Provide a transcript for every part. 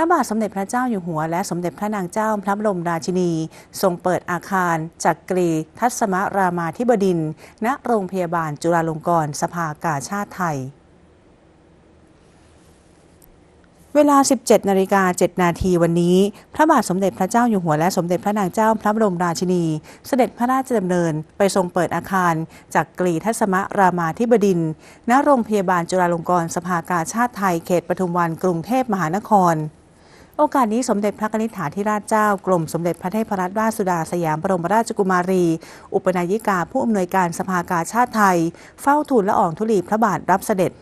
ระบาทสมเด็จพระเจ้าอยู่หัว และสมเด็จพระนางเจ้าพระบรมราชินี ทรงเปิดอาคาร จักรี ทัศมรามาธิบดิน ณ โรงพยาบาลจุฬาลงกรณ์สภากาชาติไทย เวลา 17นาฬิกา7นาทีวันนี้ พระบาทสมเด็จพระเจ้าอยู่หัวและสมเด็จพระนางเจ้าพระบรมราชินี เสด็จพระราชดำเนินไปทรงเปิดอาคารจากกรีทัศมรามาธิบดิน ณ โรงพยาบาลจุฬาลงกรณ์สภากาชาติไทย เขตปทุมวันกรุงเทพมหานคร โอกาสนี้สมเด็จพระนิธิฐาธิราชเจ้ากรมสมเด็จพระเทพรัตนราชสุดาสยามบรมราชกุมารี อุปนายิกาผู้อำนวยการสภากาชาติไทย เฝ้าทูลละอองธุลีพระบาทรับเสด็จ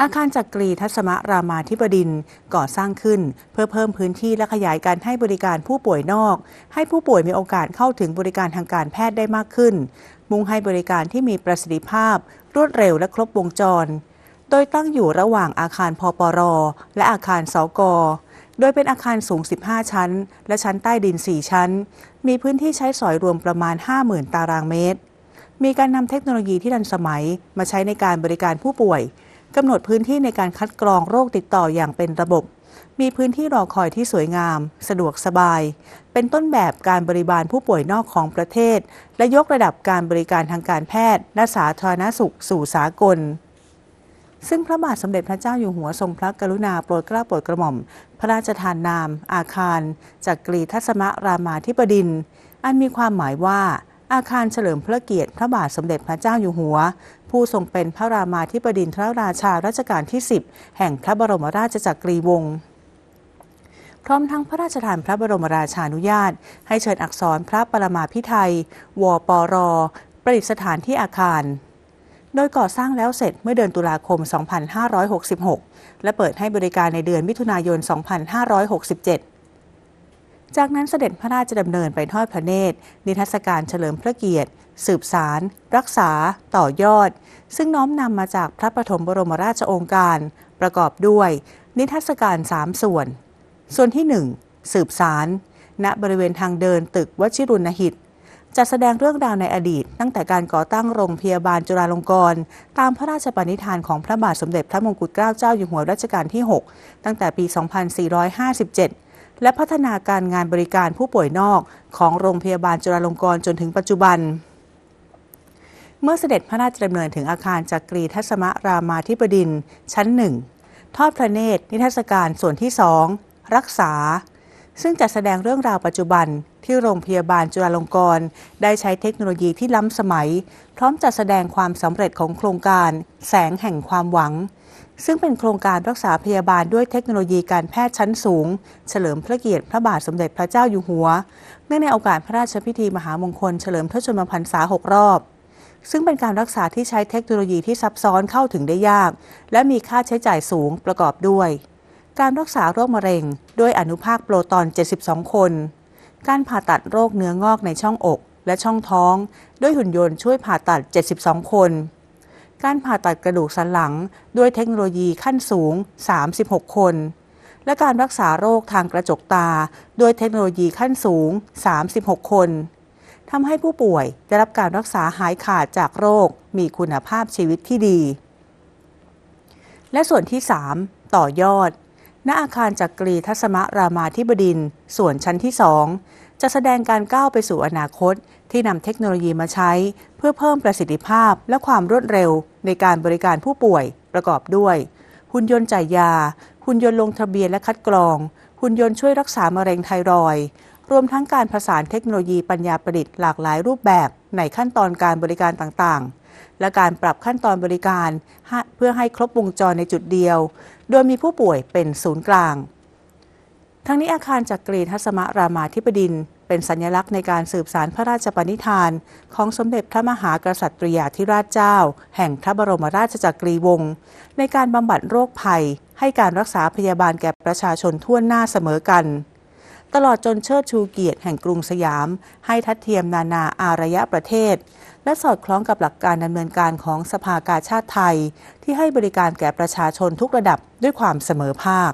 อาคารจักรีทัศมรามาธิบดินก่อสร้างขึ้น เพื่อเพิ่มพื้นที่และขยายการให้บริการผู้ป่วยนอก ให้ผู้ป่วยมีโอกาสเข้าถึงบริการทางการแพทย์ได้มากขึ้น มุ่งให้บริการที่มีประสิทธิภาพ รวดเร็วและครบวงจร โดยตั้งอยู่ระหว่างอาคารพปร และอาคารสกโดยเป็นอาคารสูง 15 ชั้น และชั้นใต้ดิน 4 ชั้น มีพื้นที่ใช้สอยรวมประมาณ 50,000 ตารางเมตร มีการนำเทคโนโลยีที่ทันสมัยมาใช้ในการบริการผู้ป่วยกำหนดพื้นที่ในการคัดกรองโรคติดต่ออย่างเป็นระบบ มีพื้นที่รอคอยที่สวยงาม สะดวกสบาย เป็นต้นแบบการบริบาลผู้ป่วยนอกของประเทศ และยกระดับการบริการทางการแพทย์และสาธารณสุขสู่สากล ซึ่งพระบาทสมเด็จพระเจ้าอยู่หัวทรงพระกรุณาโปรดเกล้าโปรดกระหม่อม พระราชทานนาม อาคารจากกรีทัศมรามาธิบดิน อันมีความหมายว่าอาคารเฉลิมพระเกียรติพระบาทสมเด็จพระเจ้าอยู่หัว ผู้ทรงเป็นพระรามาธิบดินทรราชารัชกาลที่ 10 แห่งพระบรมราชจักรีวงศ์พร้อมทั้งพระราชทานพระบรมราชานุญาต ให้เชิญอักษรพระปรมาพิไทยวปรประดิษฐานที่อาคาร โดยก่อสร้างแล้วเสร็จเมื่อเดือนตุลาคม 2566 และเปิดให้บริการในเดือนมิถุนายน 2567 จากนั้นเสด็จพระราชดำเนินไปทอดพระเนตร นิทรรศการเฉลิมพระเกียรติ สืบสาร รักษา ต่อยอด ซึ่งน้อมนำมาจากพระปฐมบรมราชโองการ ประกอบด้วย นิทรรศการสามส่วน ส่วนที่ 1 สืบสาร ณ บริเวณทางเดินตึกวชิรุณหิต จะแสดงเรื่องราวในอดีต ตั้งแต่การก่อตั้งโรงพยาบาลจุฬาลงกรณ์ตามพระราชปณิธานของพระบาทสมเด็จพระมงกุฎเกล้าเจ้าอยู่หัวรัชกาลที่ 6 ตั้งแต่ปี 2457 และพัฒนาการงานบริการผู้ป่วยนอกของโรงพยาบาลจุฬาลงกรณ์จนถึงปัจจุบันเมื่อเสด็จพระราชดำเนินถึงอาคารจักรีทัศมรามาธิบดิน ชั้นหนึ่ง ทอดพระเนตรนิทรรศการส่วนที่สอง รักษา ซึ่งจะแสดงเรื่องราวปัจจุบันที่โรงพยาบาลจุฬาลงกรณ์ได้ใช้เทคโนโลยีที่ล้ำสมัย พร้อมจัดแสดงความสำเร็จของโครงการ แสงแห่งความหวัง ซึ่งเป็นโครงการรักษาพยาบาลด้วยเทคโนโลยีการแพทย์ชั้นสูง เฉลิมพระเกียรติพระบาทสมเด็จพระเจ้าอยู่หัว เนื่องในโอกาสพระราชพิธีมหามงคลเฉลิมพระชนมพรรษาหกรอบซึ่งเป็นการรักษาที่ใช้เทคโนโลยีที่ซับซ้อนเข้าถึงได้ยาก และมีค่าใช้จ่ายสูงประกอบด้วย การรักษาโรคมะเร็ง ด้วยอนุภาคโปรตอน 72 คน การผ่าตัดโรคเนื้องอกในช่องอก และช่องท้อง ด้วยหุ่นยนต์ช่วยผ่าตัด 72 คน การผ่าตัดกระดูกสันหลัง ด้วยเทคโนโลยีขั้นสูง 36 คน และการรักษาโรคทางกระจกตา ด้วยเทคโนโลยีขั้นสูง 36 คนทำให้ผู้ป่วยได้รับการรักษาหายขาดจากโรค มีคุณภาพชีวิตที่ดี และส่วนที่ 3 ต่อยอด ณอาคารจักรีทัศมรามาธิบดิน ส่วนชั้นที่2จะแสดงการก้าวไปสู่อนาคต ที่นำเทคโนโลยีมาใช้ เพื่อเพิ่มประสิทธิภาพและความรวดเร็ว ในการบริการผู้ป่วยประกอบด้วย หุ่นยนต์จ่ายยา หุ่นยนต์ลงทะเบียนและคัดกรอง หุ่นยนต์ช่วยรักษามะเร็งไทรอยรวมทั้งการผสานเทคโนโลยีปัญญาประดิษฐ์หลากหลายรูปแบบในขั้นตอนการบริการต่างๆ และการปรับขั้นตอนบริการ เพื่อให้ครบวงจรในจุดเดียว โดยมีผู้ป่วยเป็นศูนย์กลาง ทั้งนี้อาคารจักรีทัศมรามาธิบดิน เป็นสัญลักษณ์ในการสืบสารพระราชปณิธาน ของสมเด็จพระมหากษัตริยาธิราชเจ้า แห่งพระบรมราชจักรีวงศ์ในการบำบัดโรคภัย ให้การรักษาพยาบาลแก่ประชาชนทั่วหน้าเสมอกัน ตลอดจนเชิดชูเกียรติแห่งกรุงสยาม ให้ทัดเทียมนานาอารยะประเทศ และสอดคล้องกับหลักการดำเนินการของสภากาชาติไทย ที่ให้บริการแก่ประชาชนทุกระดับด้วยความเสมอภาค